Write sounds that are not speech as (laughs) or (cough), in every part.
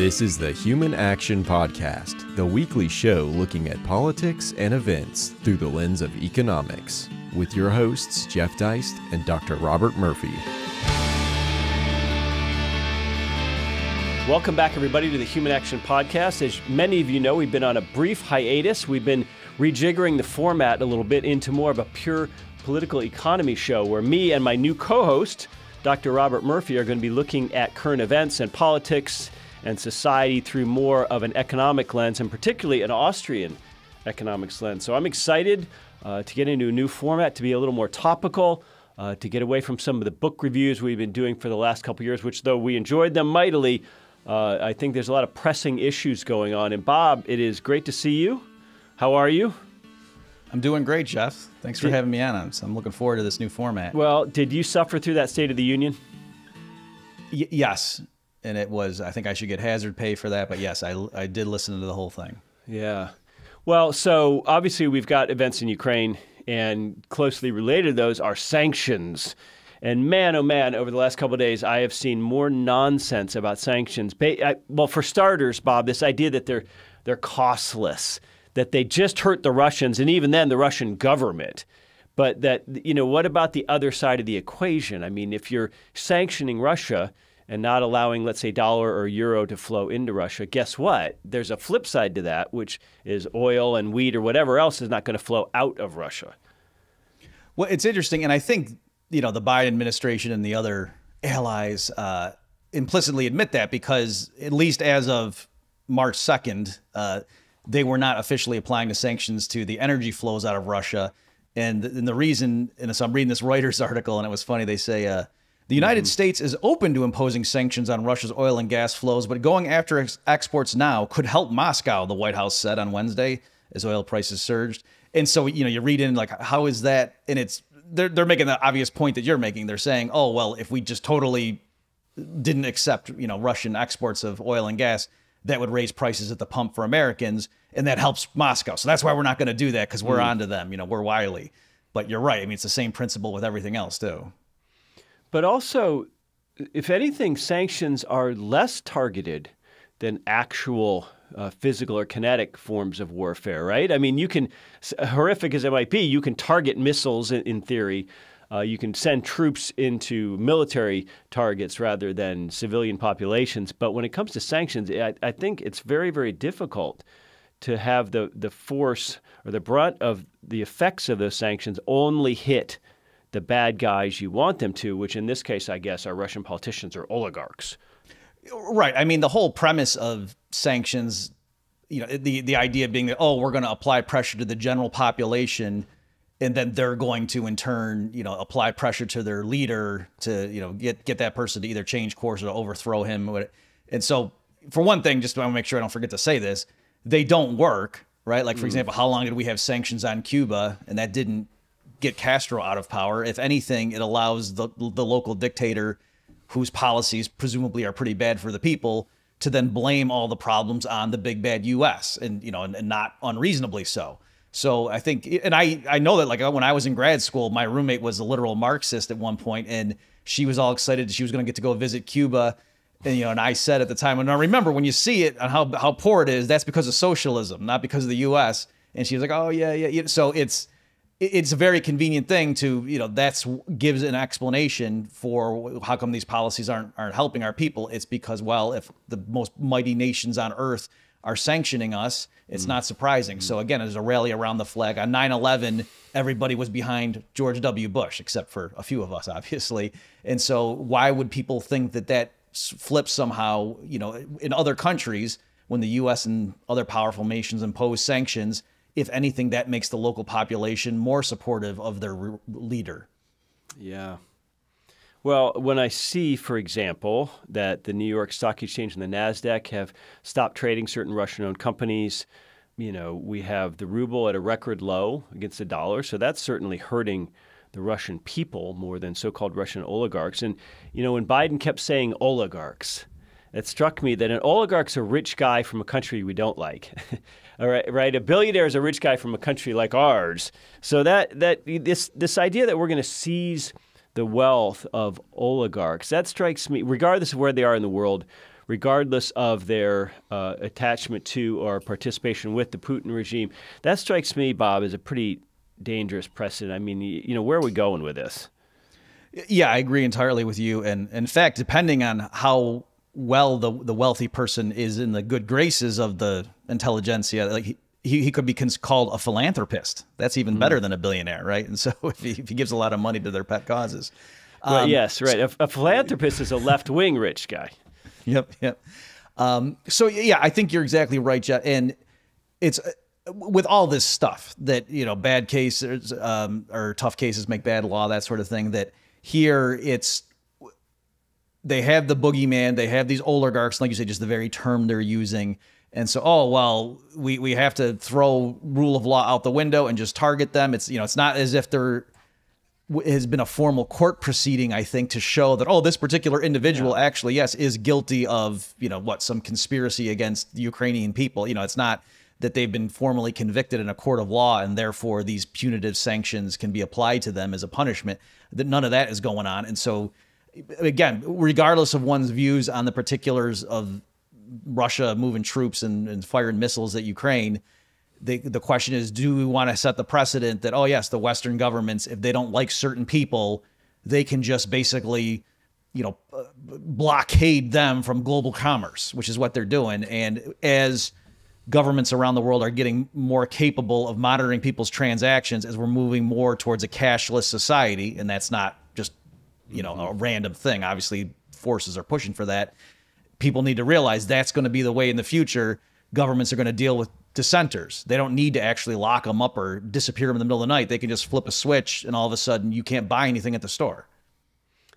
This is the Human Action Podcast, the weekly show looking at politics and events through the lens of economics, with your hosts, Jeff Deist and Dr. Robert Murphy. Welcome back, everybody, to the Human Action Podcast. As many of you know, we've been on a brief hiatus. We've been rejiggering the format a little bit into more of a pure political economy show where me and my new co host, Dr. Robert Murphy, are going to be looking at current events and politics and society through more of an economic lens, and particularly an Austrian economics lens. So I'm excited uh, to get into a new format, to be a little more topical. Uh, to get away from some of the book reviews we've been doing for the last couple years, which though we enjoyed them mightily, uh, I think there's a lot of pressing issues going on. And Bob, it is great to see you. How are you? I'm doing great, Jeff. Thanks for did, having me on. I'm looking forward to this new format. Well, did you suffer through that State of the Union? Y- yes, and it was. I think I should get hazard pay for that, but yes, I I did listen to the whole thing. Yeah. Well, so obviously we've got events in Ukraine, and closely related to those are sanctions. And man, oh man, over the last couple days, I have seen more nonsense about sanctions. Well, for starters, Bob, this idea that they're they're costless, that they just hurt the Russians, and even then, the Russian government. But that you know, what about the other side of the equation? I mean, if you're sanctioning Russia and not allowing, let's say, dollar or euro to flow into Russia, guess what? There's a flip side to that, which is oil and wheat or whatever else is not going to flow out of Russia. Well, it's interesting, and I think you know the Biden administration and the other allies uh, implicitly admit that because at least as of March second, uh, they were not officially applying the sanctions to the energy flows out of Russia. And, and the reason, and so I'm reading this Reuters (laughs) article, and it was funny. They say uh, the United mm-hmm. States is open to imposing sanctions on Russia's oil and gas flows, but going after ex- exports now could help Moscow. The White House said on Wednesday as oil prices surged. And so you know you read in like how is that? And it's they're they're making the obvious point that you're making. They're saying, oh well, if we just totally didn't accept you know Russian exports of oil and gas, that would raise prices at the pump for Americans, and that helps Moscow. So that's why we're not going to do that because we're mm. onto them. You know, we're wily. But you're right. I mean, it's the same principle with everything else too. But also, if anything, sanctions are less targeted than actual uh, physical or kinetic forms of warfare, right? I mean, you can, horrific as it might be, you can target missiles in, in theory. Uh, you can send troops into military targets rather than civilian populations. But when it comes to sanctions, I, I think it's very, very difficult to have the, the force or the brunt of the effects of those sanctions only hit the bad guys you want them to, which in this case, I guess, are Russian politicians or oligarchs. Right. I mean, the whole premise of sanctions, you know, the the idea being that oh, we're going to apply pressure to the general population, and then they're going to in turn, you know, apply pressure to their leader to you know get get that person to either change course or to overthrow him. And so, for one thing, just want to make sure I don't forget to say this, they don't work. Right. Like for mm. example, how long did we have sanctions on Cuba, and that didn't get Castro out of power. If anything, it allows the the local dictator whose policies presumably are pretty bad for the people to then blame all the problems on the big bad US and you know and, and not unreasonably so. So I think and I I know that like when I was in grad school my roommate was a literal marxist at one point and she was all excited she was going to get to go visit Cuba and you know and I said at the time and I remember when you see it and how how poor it is that's because of socialism not because of the US and she was like oh yeah yeah so it's it's a very convenient thing to you know that's gives an explanation for how come these policies aren't aren't helping our people. It's because well if the most mighty nations on earth are sanctioning us it's mm. not surprising. Mm. so again there's a rally around the flag. On 9-11 everybody was behind george w. Bush except for a few of us (laughs) obviously. And so why would people think that that flips somehow you know in other countries when the us and other powerful nations impose sanctions if anything, that makes the local population more supportive of their re- leader. Yeah. Well, when I see, for example, that the New York Stock Exchange and the NASDAQ have stopped trading certain Russian owned companies, you know, we have the ruble at a record low against the dollar. So that's certainly hurting the Russian people more than so called Russian oligarchs. And, you know, when Biden kept saying oligarchs, it struck me that an oligarch's a rich guy from a country we don't like. (laughs) All right, right. A billionaire is a rich guy from a country like ours. So that that this this idea that we're going to seize the wealth of oligarchs that strikes me, regardless of where they are in the world, regardless of their uh, attachment to or participation with the Putin regime. That strikes me, Bob, as a pretty dangerous precedent. I mean, you know, where are we going with this? Yeah, I agree entirely with you. And in fact, depending on how well the the wealthy person is in the good graces of the intelligentsia, like he, he, could be called a philanthropist. That's even mm. better than a billionaire, right? And so (laughs) if he, if he, gives a lot of money to their pet causes. Well, um, yes, right. A, a philanthropist is a left wing rich guy. (laughs) Yep, yep. Um, so yeah, I think you're exactly right, Jeff. And it's uh, with all this stuff that you know, bad cases um, or tough cases make bad law, that sort of thing. That here it's they have the boogeyman, they have these oligarchs, like you say, just the very term they're using. And so, oh well, we we have to throw rule of law out the window and just target them. It's you know, it's not as if there has been a formal court proceeding, I think, to show that oh, this particular individual yeah. actually yes is guilty of you know what some conspiracy against the Ukrainian people. You know, it's not that they've been formally convicted in a court of law and therefore these punitive sanctions can be applied to them as a punishment. That none of that is going on, and so again, regardless of one's views on the particulars of Russia moving troops and, and firing missiles at Ukraine, the the question is, do we want to set the precedent that oh yes, the Western governments, if they don't like certain people, they can just basically you know uh, blockade them from global commerce, which is what they're doing, and as governments around the world are getting more capable of monitoring people's transactions as we're moving more towards a cashless society. And that's not you know, a mm-hmm. random thing. Obviously, forces are pushing for that. People need to realize that's going to be the way in the future governments are going to deal with dissenters. They don't need to actually lock them up or disappear them in the middle of the night. They can just flip a switch and all of a sudden you can't buy anything at the store.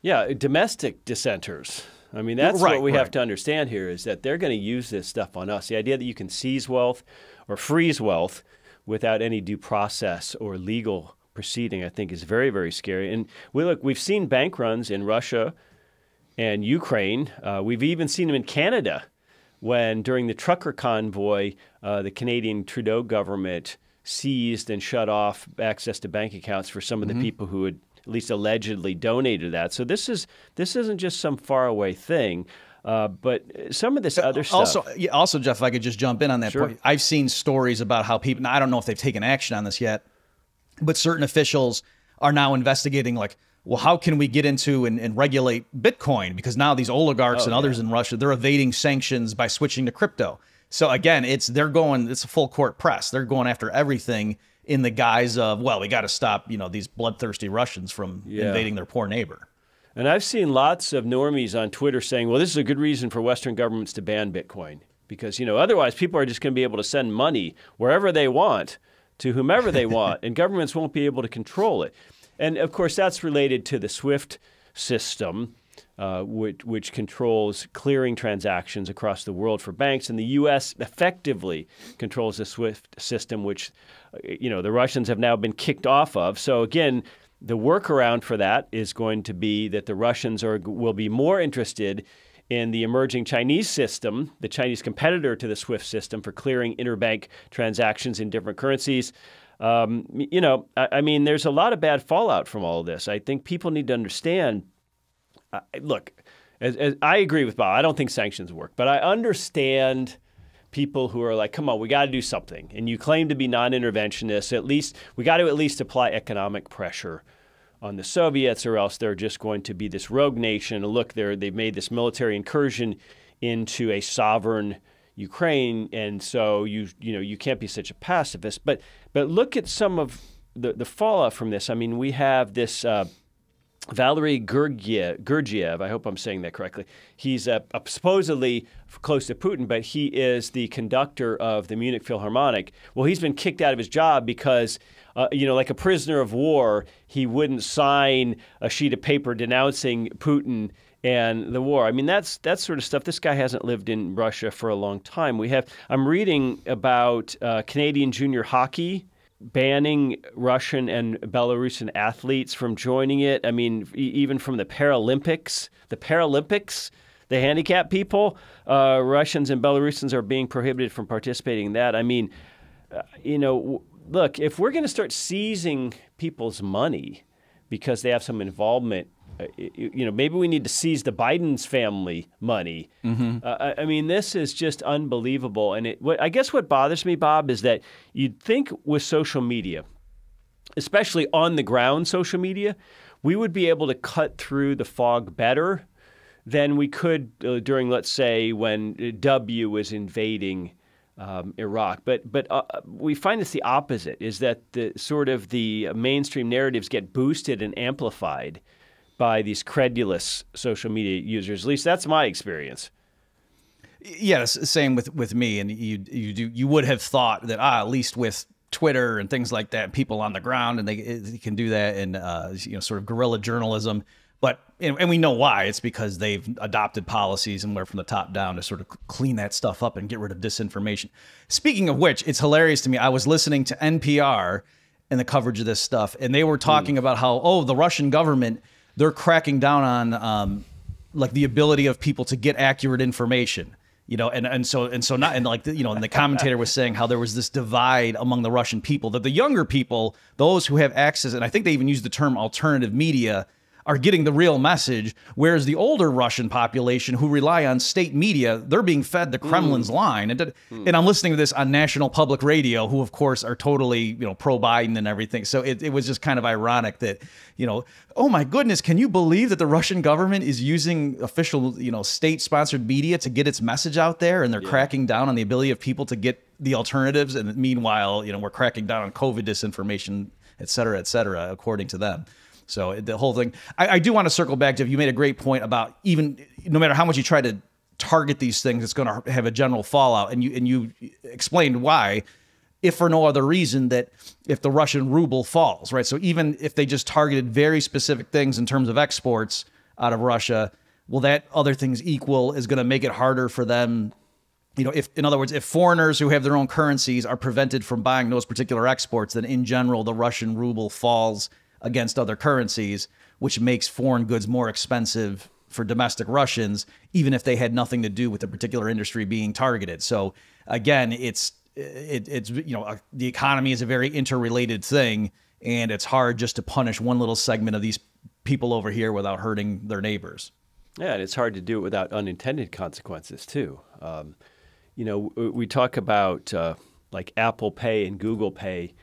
Yeah, domestic dissenters. I mean, that's right, what we right. have to understand here is that they're going to use this stuff on us. The idea that you can seize wealth or freeze wealth without any due process or legal proceeding, I think, is very, very scary. And we look, we've seen bank runs in Russia and Ukraine. Uh, we've even seen them in Canada when, during the trucker convoy, uh, the Canadian Trudeau government seized and shut off access to bank accounts for some of the mm-hmm. people who had at least allegedly donated that. So this is this isn't just some faraway thing. Uh, but some of this uh, other stuff. Also, yeah, also, Jeff, if I could just jump in on that sure. point. I've seen stories about how people. Now, I don't know if they've taken action on this yet, but certain officials are now investigating, like, well, how can we get into and, and regulate Bitcoin? Because now these oligarchs oh, and others yeah. in Russia, they're evading sanctions by switching to crypto. So again, it's they're going. It's a full court press. They're going after everything in the guise of, well, we got to stop, you know, these bloodthirsty Russians from yeah. invading their poor neighbor. And I've seen lots of normies on Twitter saying, well, this is a good reason for Western governments to ban Bitcoin because, you know, otherwise people are just going to be able to send money wherever they want to whomever they (laughs) want, and governments won't be able to control it. And of course, that's related to the SWIFT system, uh, which, which, controls clearing transactions across the world for banks. And the U.S. effectively controls the SWIFT system, which you know the Russians have now been kicked off of. So again, the workaround for that is going to be that the Russians are will be more interested in the emerging Chinese system, the Chinese competitor to the SWIFT system for clearing interbank transactions in different currencies. Um, you know, I, I, mean, there's a lot of bad fallout from all of this. I think people need to understand. Look, as, as I agree with Bob. I don't think sanctions work, but I understand people who are like, come on, we got to do something. And you claim to be non interventionist. At least we got to at least apply economic pressure on the Soviets, or else they're just going to be this rogue nation. Look, they're, they've made this military incursion into a sovereign Ukraine, and so you you know you can't be such a pacifist. But but look at some of the, the fallout from this. I mean, we have this. Uh, Valery Gergiev, I hope I'm saying that correctly. He's uh, supposedly close to Putin, but he is the conductor of the Munich Philharmonic. Well, he's been kicked out of his job because, uh, you know, like a prisoner of war, he wouldn't sign a sheet of paper denouncing Putin and the war. I mean, that's that's sort of stuff. This guy hasn't lived in Russia for a long time. We have. I'm reading about uh, Canadian junior hockey banning Russian and Belarusian athletes from joining it. I mean, even from the Paralympics, the Paralympics, the handicapped people, uh, Russians and Belarusians are being prohibited from participating in that. I mean, uh, you know, look, if we're going to start seizing people's money because they have some involvement you know, maybe we need to seize the Biden's family money. Mm-hmm. Uh, I mean, this is just unbelievable. And it, what, I guess what bothers me, Bob, is that you'd think with social media, especially on the ground social media, we would be able to cut through the fog better than we could uh, during, let's say, when W was invading um, Iraq. But but uh, we find it's the opposite: is that the sort of the mainstream narratives get boosted and amplified by these credulous social media users. At least that's my experience. Yes, same with with me. And you you do you would have thought that ah, at least with Twitter and things like that, people on the ground, and they, they can do that in uh, you know sort of guerrilla journalism. But and we know why. It's because they've adopted policies and went from the top down to sort of clean that stuff up and get rid of disinformation. Speaking of which, it's hilarious to me. I was listening to NPR and the coverage of this stuff, and they were talking mm. about how oh the Russian government they're cracking down on um, like the ability of people to get accurate information you know and and so and so not and like the, you know and the commentator was saying how there was this divide among the russian people that the younger people those who have access and i think they even used the term alternative media are getting the real message, whereas the older Russian population who rely on state media, they're being fed the Kremlin's mm. line. And, mm. and I'm listening to this on national public radio, who of course are totally, you know, pro Biden and everything. So it, it was just kind of ironic that, you know, oh my goodness, can you believe that the Russian government is using official, you know, state sponsored media to get its message out there and they're yeah. cracking down on the ability of people to get the alternatives. And meanwhile, you know, we're cracking down on COVID disinformation, et cetera, et cetera, according to them. So the whole thing. I, I do want to circle back, Jeff. You made a great point about even no matter how much you try to target these things, it's going to have a general fallout. And you and you explained why, if for no other reason that if the Russian ruble falls, right? So even if they just targeted very specific things in terms of exports out of Russia, well, that other things equal is going to make it harder for them you know, if in other words, if foreigners who have their own currencies are prevented from buying those particular exports, then in general the Russian ruble falls against other currencies, which makes foreign goods more expensive for domestic Russians, even if they had nothing to do with the particular industry being targeted. So again, it's it, it's you know the economy is a very interrelated thing, and it's hard just to punish one little segment of these people over here without hurting their neighbors. Yeah, and it's hard to do it without unintended consequences too. Um, you know, we talk about uh, like Apple Pay and Google Pay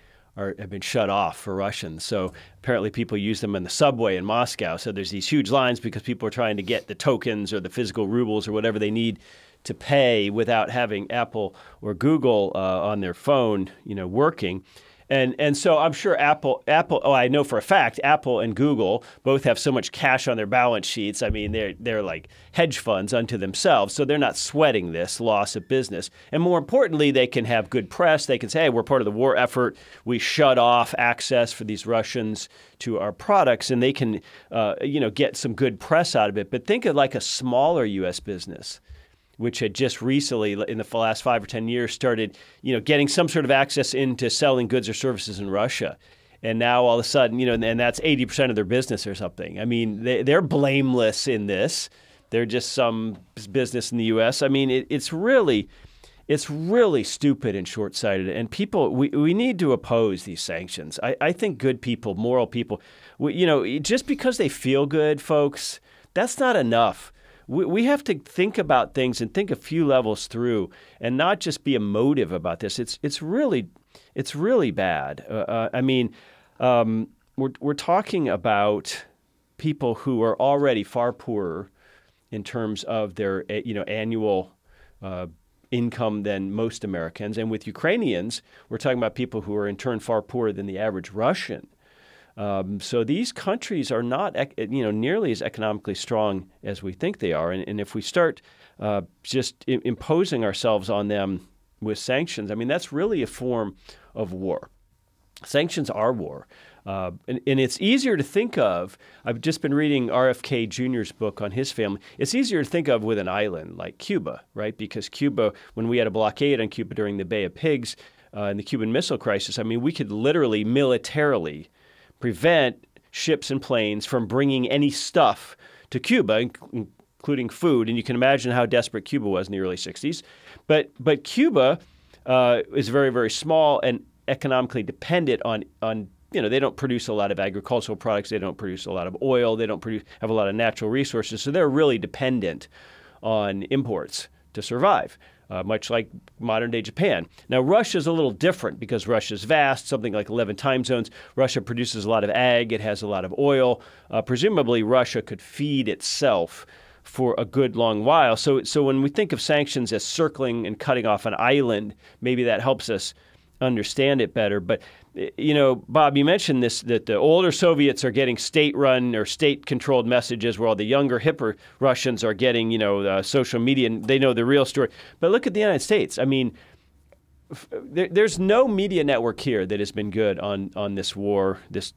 are, have been shut off for Russians. So apparently people use them in the subway in Moscow. So there's these huge lines because people are trying to get the tokens or the physical rubles or whatever they need to pay without having Apple or Google uh, on their phone, you know, working. And and so I'm sure Apple Apple oh I know for a fact Apple and Google both have so much cash on their balance sheets. I mean they're they're like hedge funds unto themselves. So they're not sweating this loss of business. And more importantly, they can have good press. They can say, "Hey, we're part of the war effort. We shut off access for these Russians to our products," and they can uh, you know get some good press out of it. But think of like a smaller U.S. business which had just recently, in the last five or 10 years, started you know, getting some sort of access into selling goods or services in Russia. And now all of a sudden, you know, and that's 80% of their business or something. I mean, they, they're blameless in this. They're just some business in the U.S. I mean, it, it's really, it's really stupid and short-sighted. And people, we, we need to oppose these sanctions. I, I think good people, moral people, we, you know, just because they feel good, folks, that's not enough we, we have to think about things and think a few levels through and not just be emotive about this. It's, it's, really, it's really bad. Uh, uh, I mean, um, we're, we're talking about people who are already far poorer in terms of their you know, annual uh, income than most Americans. And with Ukrainians, we're talking about people who are in turn far poorer than the average Russian. Um, so these countries are not, you know, nearly as economically strong as we think they are. And, and if we start uh, just imposing ourselves on them with sanctions, I mean, that's really a form of war. Sanctions are war. Uh, and, and, it's easier to think of. I've just been reading RFK Jr.'s book on his family. It's easier to think of with an island like Cuba, right? Because Cuba, when we had a blockade on Cuba during the Bay of Pigs uh, and the Cuban Missile Crisis, I mean, we could literally militarily prevent ships and planes from bringing any stuff to Cuba, including food. And you can imagine how desperate Cuba was in the early 60s. But, but Cuba uh, is very, very small and economically dependent on, on you know they don't produce a lot of agricultural products, they don't produce a lot of oil, they don't produce have a lot of natural resources, so they're really dependent on imports to survive. Uh, much like modern day Japan. Now, Russia is a little different because Russia is vast, something like 11 time zones. Russia produces a lot of ag, it has a lot of oil. Uh, presumably, Russia could feed itself for a good long while. So, so when we think of sanctions as circling and cutting off an island, maybe that helps us understand it better. But you know, Bob, you mentioned this that the older Soviets are getting state-run or state-controlled messages, while the younger, hipper Russians are getting, you know, uh, social media and they know the real story. But look at the United States. I mean, there's no media network here that has been good on on this war, this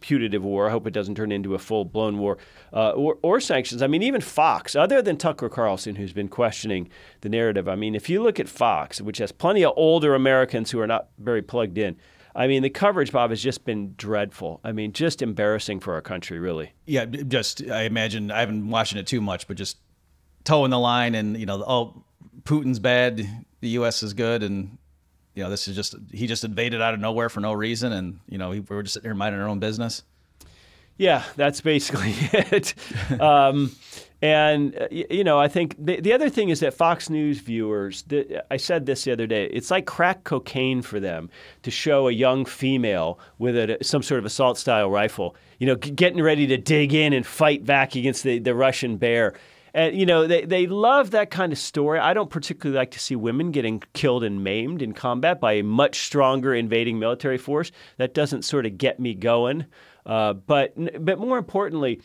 putative war. I hope it doesn't turn into a full blown war uh, or, or, sanctions. I mean, even Fox, other than Tucker Carlson, who's been questioning the narrative. I mean, if you look at Fox, which has plenty of older Americans who are not very plugged in. I mean, the coverage, Bob, has just been dreadful. I mean, just embarrassing for our country, really. Yeah, just I imagine I haven't watched it too much, but just toeing the line and you know, oh, Putin's bad, the U.S. is good, and you know, this is just he just invaded out of nowhere for no reason, and you know, we were just sitting here minding our own business. Yeah, that's basically (laughs) it. um, and uh, you know, I think the, the other thing is that Fox News viewers, the, I said this the other day, it's like crack cocaine for them to show a young female with a, some sort of assault style rifle, you know, getting ready to dig in and fight back against the, the Russian bear. And you know they, they love that kind of story. I don't particularly like to see women getting killed and maimed in combat by a much stronger invading military force. That doesn't sort of get me going. Uh, but but more importantly,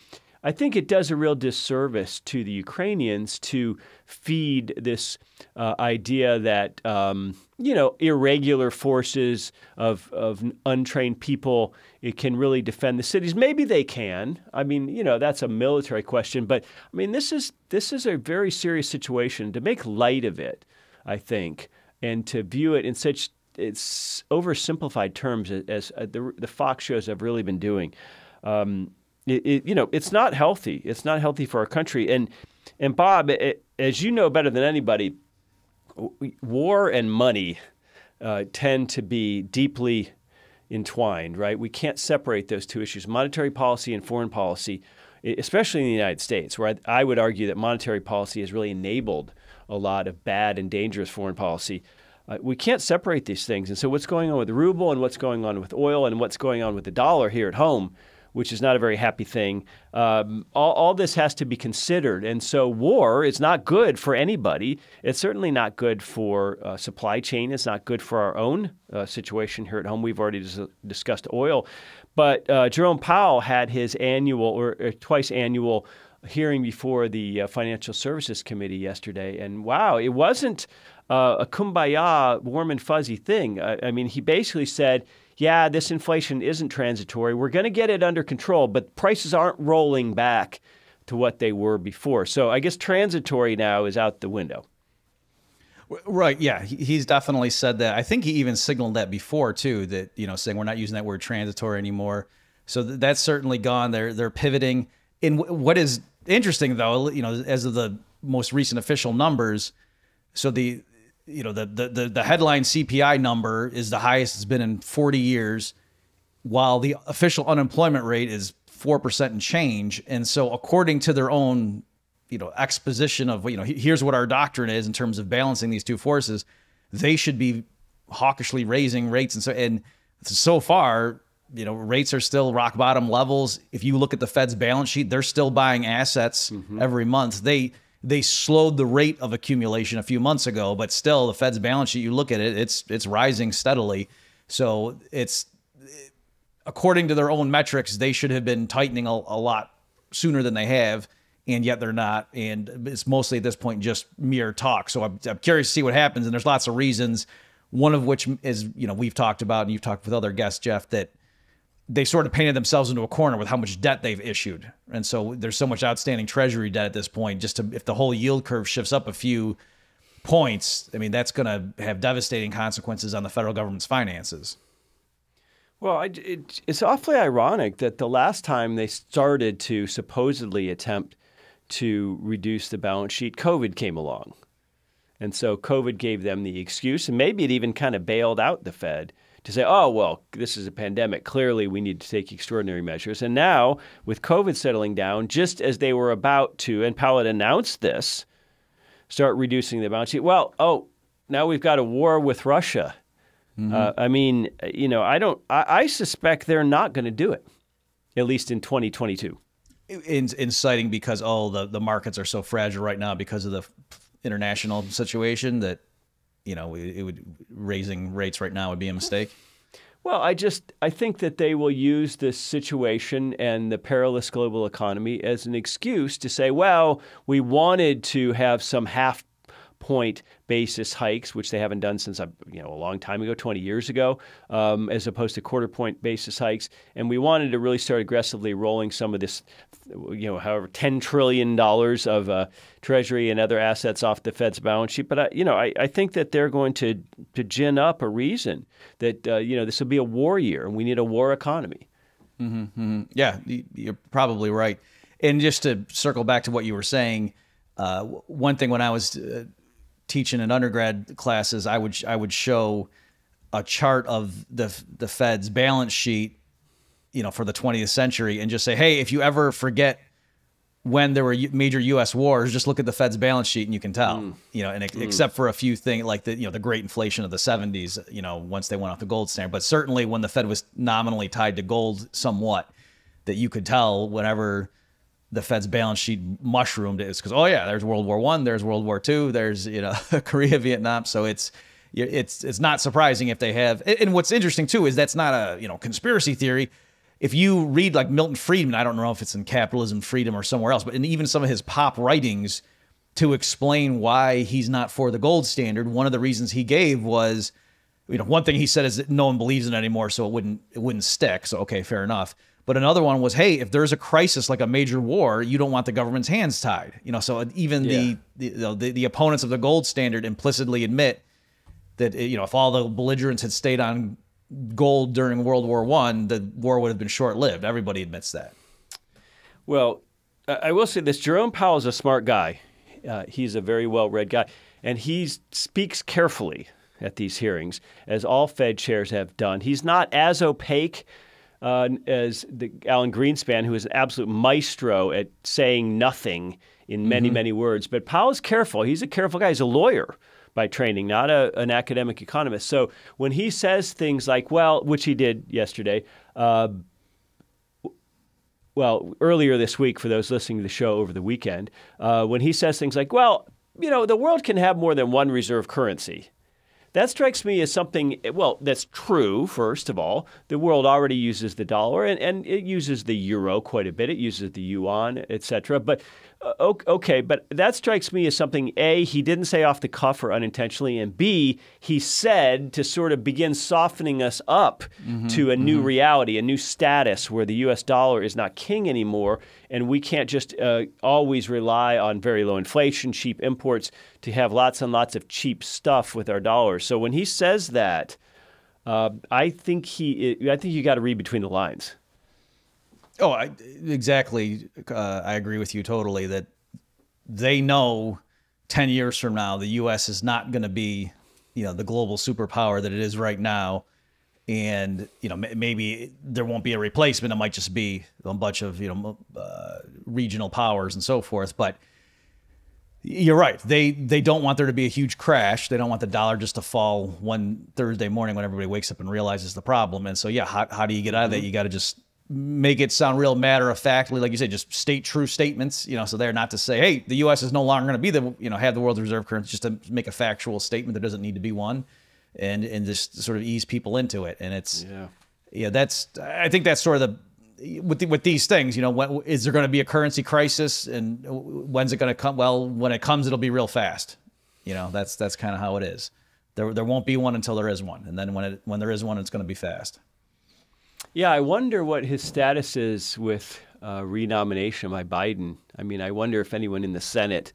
I think it does a real disservice to the Ukrainians to feed this uh, idea that um, you know irregular forces of of untrained people it can really defend the cities. Maybe they can. I mean, you know, that's a military question, but I mean, this is this is a very serious situation. To make light of it, I think, and to view it in such it's oversimplified terms as, as uh, the, the Fox shows have really been doing. Um, it, it, you know, it's not healthy. It's not healthy for our country. And and Bob, it, as you know better than anybody, war and money uh, tend to be deeply entwined. Right? We can't separate those two issues: monetary policy and foreign policy, especially in the United States, where I, I would argue that monetary policy has really enabled a lot of bad and dangerous foreign policy. Uh, we can't separate these things. And so, what's going on with the ruble and what's going on with oil and what's going on with the dollar here at home which is not a very happy thing. Um, all, all, this has to be considered. And so, war is not good for anybody. It's certainly not good for uh, supply chain. It's not good for our own uh, situation here at home. We've already dis- discussed oil. But uh, Jerome Powell had his annual or, or twice annual hearing before the uh, Financial Services Committee yesterday. And wow, it wasn't uh, a kumbaya, warm and fuzzy thing. I mean, he basically said, yeah, this inflation isn't transitory. We're going to get it under control, but prices aren't rolling back to what they were before. So I guess transitory now is out the window. Right. Yeah. He's definitely said that. I think he even signaled that before too. That you know, saying we're not using that word transitory anymore. So that's certainly gone. They're they're pivoting. In what is interesting though, you know, as of the most recent official numbers, so the you know the, the the the headline CPI number is the highest it's been in 40 years, while the official unemployment rate is four percent and change. And so, according to their own you know exposition of you know here's what our doctrine is in terms of balancing these two forces, they should be hawkishly raising rates and so and so far you know rates are still rock bottom levels if you look at the fed's balance sheet they're still buying assets mm-hmm. every month they they slowed the rate of accumulation a few months ago, but still the Fed's balance sheet, you look at it, it's it's rising steadily. So it's according to their own metrics, they should have been tightening a, a lot sooner than they have, and yet they're not. And it's mostly at this point just mere talk. So I'm, I'm curious to see what happens. And there's lots of reasons. One of which is, you know, we've talked about, and you've talked with other guests, Jeff, that they sort of painted themselves into a corner with how much debt they've issued. And so there's so much outstanding treasury debt at this point. Just to, if the whole yield curve shifts up a few points, I mean, that's going to have devastating consequences on the federal government's finances. Well, it, it's awfully ironic that the last time they started to supposedly attempt to reduce the balance sheet, COVID came along. And so COVID gave them the excuse, and maybe it even kind of bailed out the Fed to say, oh, well, this is a pandemic. Clearly, we need to take extraordinary measures. And now, with COVID settling down, just as they were about to, and Powell had announced this, start reducing the balance sheet. Well, oh, now we've got a war with Russia. Mm-hmm. Uh, I mean, you know, I don't. I, I suspect they're not going to do it, at least in 2022. In, inciting because oh the the markets are so fragile right now because of the international situation that you know it, would raising rates right now would be a mistake. Well, I just I think that they will use this situation and the perilous global economy as an excuse to say, well, we wanted to have some half point basis hikes, which they haven't done since you know a long time ago, 20 years ago, um, as opposed to quarter point basis hikes. And we wanted to really start aggressively rolling some of this, you know, however, 10 trillion dollars of uh, Treasury and other assets off the Fed's balance sheet. But I, you know, I, I think that they're going to to gin up a reason that uh, you know this will be a war year and we need a war economy. Mm-hmm, mm-hmm. Yeah, you're probably right. And just to circle back to what you were saying. Uh, one thing when I was uh, teaching in undergrad classes, I would I would show a chart of the the Fed's balance sheet, you know, for the 20th century, and just say, hey, if you ever forget when there were major U.S. wars, just look at the Fed's balance sheet and you can tell. Mm. You know, and mm. except for a few things like the you know the great inflation of the 70s, you know, once they went off the gold standard, but certainly when the Fed was nominally tied to gold somewhat, that you could tell whenever the Fed's balance sheet mushroomed is because oh yeah, there's World War One, there's World War Two, there's you know (laughs) Korea, Vietnam. So it's it's it's not surprising if they have. And what's interesting too is that's not a you know conspiracy theory. If you read like Milton Friedman, I don't know if it's in Capitalism, Freedom, or somewhere else, but in even some of his pop writings to explain why he's not for the gold standard, one of the reasons he gave was, you know, one thing he said is that no one believes in it anymore, so it wouldn't it wouldn't stick. So okay, fair enough. But another one was, hey, if there's a crisis like a major war, you don't want the government's hands tied. You know, so even yeah. the, the, the the opponents of the gold standard implicitly admit that you know if all the belligerents had stayed on gold during World War One, the war would have been short lived. Everybody admits that. Well, I will say this: Jerome Powell is a smart guy. Uh, he's a very well read guy, and he speaks carefully at these hearings, as all Fed chairs have done. He's not as opaque uh, as the Alan Greenspan, who is an absolute maestro at saying nothing in many, mm-hmm. many words. But Powell's careful. He's a careful guy. He's a lawyer by training, not a, an academic economist. So when he says things like, well, which he did yesterday, uh, well, earlier this week, for those listening to the show over the weekend, uh, when he says things like, well, you know, the world can have more than one reserve currency. That strikes me as something, well, that's true, first of all. The world already uses the dollar and, and it uses the euro quite a bit. It uses the yuan, et cetera. But okay, but that strikes me as something A, he didn't say off the cuff or unintentionally, and B, he said to sort of begin softening us up mm-hmm, to a new reality, a new status where the US dollar is not king anymore, and we can't just uh, always rely on very low inflation, cheap imports to have lots and lots of cheap stuff with our dollars. So when he says that, uh, I think he, I think you got to read between the lines. Oh, I, exactly. Uh, I agree with you totally that they know 10 years from now, the U.S. is not going to be, you know, the global superpower that it is right now. And, you know, maybe there won't be a replacement. It might just be a bunch of, you know, uh, regional powers and so forth. But you're right. They they don't want there to be a huge crash. They don't want the dollar just to fall one Thursday morning when everybody wakes up and realizes the problem. And so, yeah, how, how do you get out of that? Mm-hmm. You got to just make it sound real matter of factly, like you said, just state true statements. You know, so they're not to say, hey, the U.S. is no longer going to be the you know have the world's reserve currency, just to make a factual statement. There doesn't need to be one, and and just sort of ease people into it. And it's yeah, yeah, that's I think that's sort of the with the, with these things. You know, when, is there going to be a currency crisis, and when's it going to come? Well, when it comes, it'll be real fast. You know, that's that's kind of how it is. There there won't be one until there is one, and then when it when there is one, it's going to be fast. Yeah, I wonder what his status is with uh, renomination by Biden. I mean, I wonder if anyone in the Senate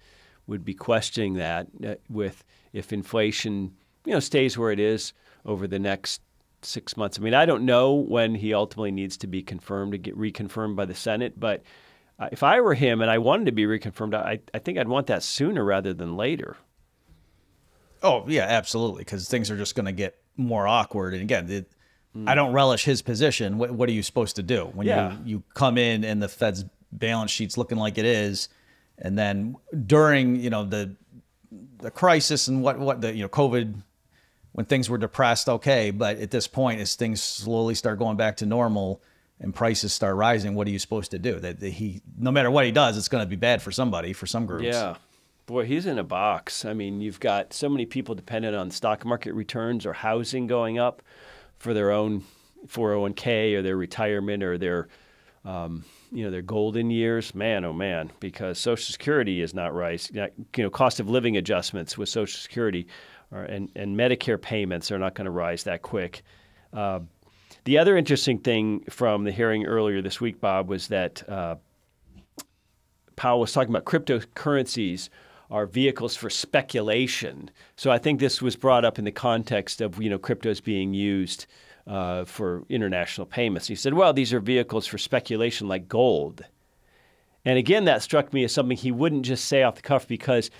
would be questioning that uh, with if inflation, you know, stays where it is over the next six months. I mean, I don't know when he ultimately needs to be confirmed to get reconfirmed by the Senate, but uh, if I were him and I wanted to be reconfirmed, I, I think I'd want that sooner rather than later. Oh yeah, absolutely, because things are just going to get more awkward. And again, Mm. I don't relish his position. What, what are you supposed to do when Yeah. you you come in and the Fed's balance sheet's looking like it is, and then during you know the the crisis and what what the you know COVID when things were depressed, okay, but at this point, as things slowly start going back to normal and prices start rising, what are you supposed to do? That that he, no matter what he does, it's going to be bad for somebody, for some groups. Yeah. Boy, he's in a box. I mean, you've got so many people dependent on stock market returns or housing going up for their own 401k or their retirement or their, um, you know, their golden years. Man, oh man, because Social Security is not rising. You know, cost of living adjustments with Social Security and, and Medicare payments are not going to rise that quick. Uh, the other interesting thing from the hearing earlier this week, Bob, was that uh, Powell was talking about cryptocurrencies are vehicles for speculation. So I think this was brought up in the context of you know cryptos being used uh, for international payments. He said, well, these are vehicles for speculation like gold. And again, that struck me as something he wouldn't just say off the cuff because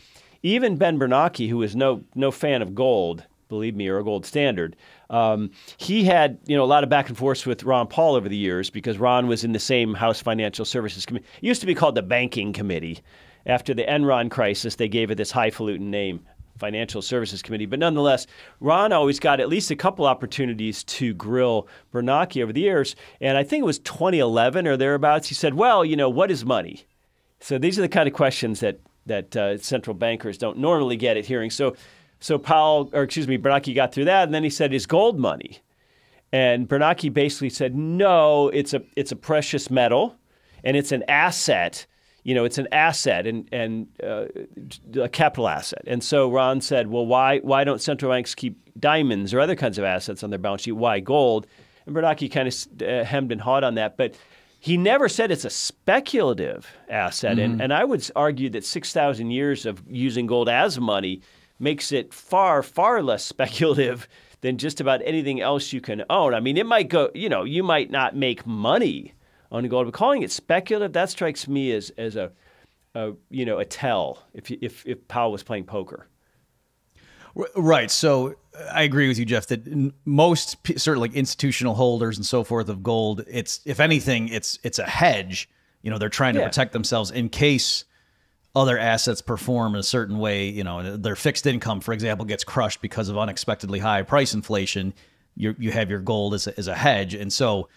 even Ben Bernanke, who is no no fan of gold, believe me, or a gold standard, um, he had you know a lot of back and forth with Ron Paul over the years because Ron was in the same House Financial Services Committee. It used to be called the Banking Committee. After the Enron crisis, they gave it this highfalutin name, Financial Services Committee. But nonetheless, Ron always got at least a couple opportunities to grill Bernanke over the years. And I think it was 2011 or thereabouts. He said, "Well, you know, what is money?" So these are the kind of questions that that uh, central bankers don't normally get at hearings. So, so Powell, or excuse me, Bernanke got through that, and then he said, "Is gold money?" And Bernanke basically said, "No, it's a it's a precious metal, and it's an asset. You know, it's an asset and and uh, a capital asset." And so Ron said, "Well, why why don't central banks keep diamonds or other kinds of assets on their balance sheet? Why gold?" And Bernanke kind of uh, hemmed and hawed on that, but he never said it's a speculative asset. And, and I would argue that 6,000 years of using gold as money makes it far, far less (laughs) speculative than just about anything else you can own. I mean, it might go, you know, you might not make money on gold, but calling it speculative, that strikes me as, as a, a you know, a tell if, if, if Powell was playing poker. Right. So uh, I agree with you, Jeff, that most certainly like institutional holders and so forth of gold, it's if anything, it's it's a hedge. You know, they're trying to Yeah. protect themselves in case other assets perform in a certain way. You know, their fixed income, for example, gets crushed because of unexpectedly high price inflation. You you have your gold as a, as a hedge, and so.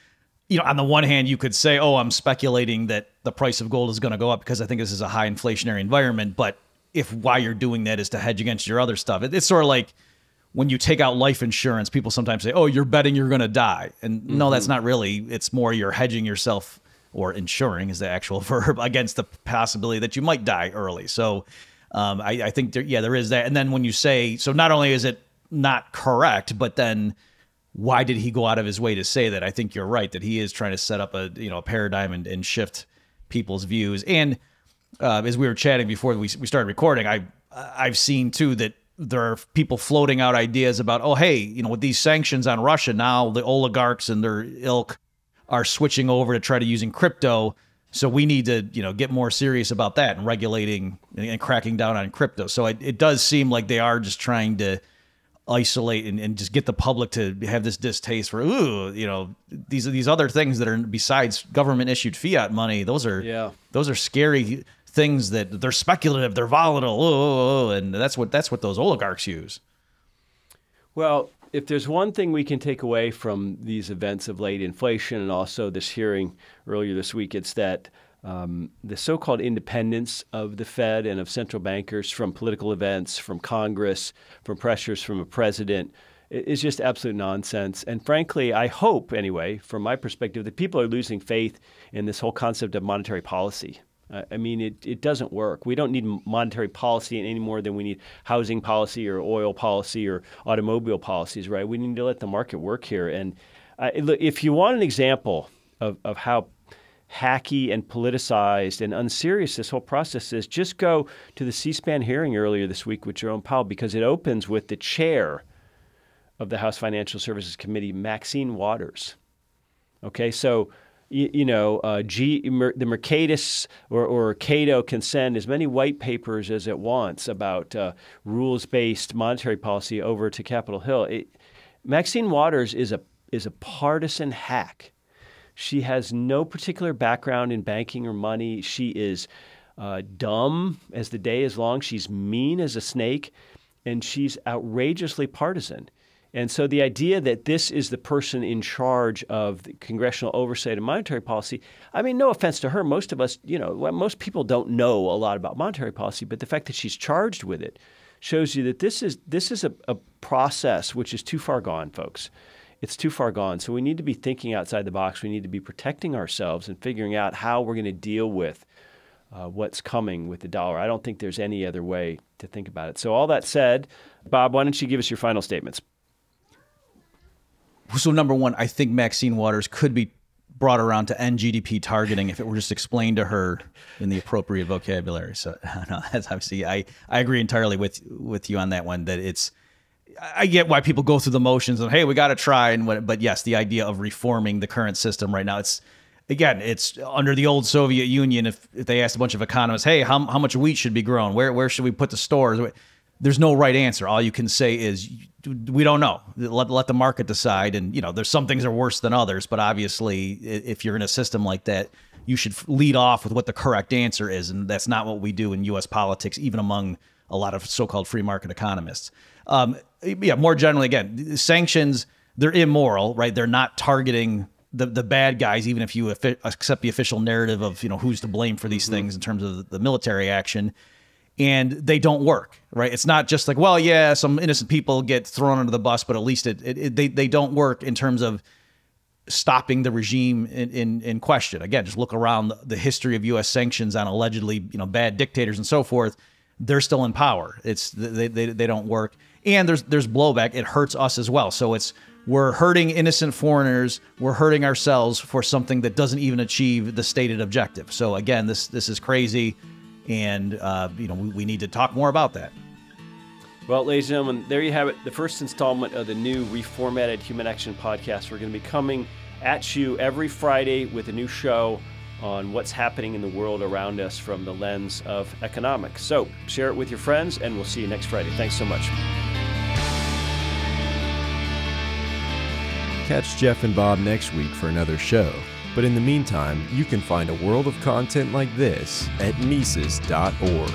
You know, on the one hand, you could say, "Oh, I'm speculating that the price of gold is going to go up because I think this is a high inflationary environment." But if why you're doing that is to hedge against your other stuff, it, it's sort of like when you take out life insurance, people sometimes say, "Oh, you're betting you're going to die," and no, that's not really. It's more you're hedging yourself or insuring is the actual (laughs) verb against the possibility that you might die early. So, um, I, I think there, yeah, there is that. And then when you say, so not only is it not correct, but then why did he go out of his way to say that? I think you're right that he is trying to set up a you know a paradigm and, and shift people's views. And uh, as we were chatting before we, we started recording, I I've seen too that there are people floating out ideas about oh hey you know with these sanctions on Russia now the oligarchs and their ilk are switching over to try to using crypto. So we need to, you know, get more serious about that and regulating and cracking down on crypto. So it, it does seem like they are just trying to isolate and, and just get the public to have this distaste for ooh you know these are these other things that are besides government issued fiat money those are Yeah. those are scary things that they're speculative they're volatile oh, and that's what that's what those oligarchs use Well, if there's one thing we can take away from these events of late inflation and also this hearing earlier this week, it's that um, the so called independence of the Fed and of central bankers from political events, from Congress, from pressures from a president is just absolute nonsense. And frankly, I hope, anyway, from my perspective, that people are losing faith in this whole concept of monetary policy. I mean, it, it doesn't work. We don't need monetary policy any more than we need housing policy or oil policy or automobile policies, right? We need to let the market work here. And if you want an example of, of how hacky and politicized and unserious this whole process is, just go to the C SPAN hearing earlier this week with Jerome Powell because it opens with the chair of the House Financial Services Committee, Maxine Waters. Okay, so you, know, uh, G, the Mercatus or, or Cato can send as many white papers as it wants about uh, rules-based monetary policy over to Capitol Hill. It, Maxine Waters is a is a partisan hack. She has no particular background in banking or money. She is uh, dumb as the day is long. She's mean as a snake, and she's outrageously partisan. And so the idea that this is the person in charge of congressional oversight of monetary policy, I mean, no offense to her, most of us, you know, most people don't know a lot about monetary policy, but the fact that she's charged with it shows you that this is this is a, a process which is too far gone, folks. It's too far gone. So we need to be thinking outside the box. We need to be protecting ourselves and figuring out how we're going to deal with uh, what's coming with the dollar. I don't think there's any other way to think about it. So all that said, Bob, why don't you give us your final statements? So number one, I think Maxine Waters could be brought around to NGDP targeting if it were just explained to her in the appropriate vocabulary. So (laughs) no, that's obviously I, I agree entirely with with you on that one. That it's I get why people go through the motions of hey we got to try and what, but yes, the idea of reforming the current system right now it's again it's under the old Soviet Union. If, if they asked a bunch of economists, hey how how much wheat should be grown, where where should we put the stores? There's no right answer. All you can say is we don't know. Let, let the market decide. And, you know, there's some things are worse than others, but obviously, if you're in a system like that, you should lead off with what the correct answer is. And that's not what we do in U.S. politics, even among a lot of so called free market economists. Um, yeah, more generally, again, sanctions, they're immoral, right? They're not targeting the, the bad guys, even if you accept the official narrative of, you know, who's to blame for these mm-hmm. things in terms of the military action and they don't work, right? It's not just like, well, yeah, some innocent people get thrown under the bus, but at least it, it, it they, they don't work in terms of stopping the regime in, in, in question. Again, just look around the history of U.S. sanctions on allegedly, you know, bad dictators and so forth. They're still in power. It's they, they, they don't work, and there's there's blowback. It hurts us as well. So it's we're hurting innocent foreigners. We're hurting ourselves for something that doesn't even achieve the stated objective. So again, this this is crazy and uh, you know we, we need to talk more about that. Well, ladies and gentlemen, there you have it. The first installment of the new reformatted Human Action podcast. We're going to be coming at you every Friday with a new show on what's happening in the world around us from the lens of economics. So share it with your friends, and we'll see you next Friday. Thanks so much. Catch Jeff and Bob next week for another show. But in the meantime, you can find a world of content like this at Mises.org.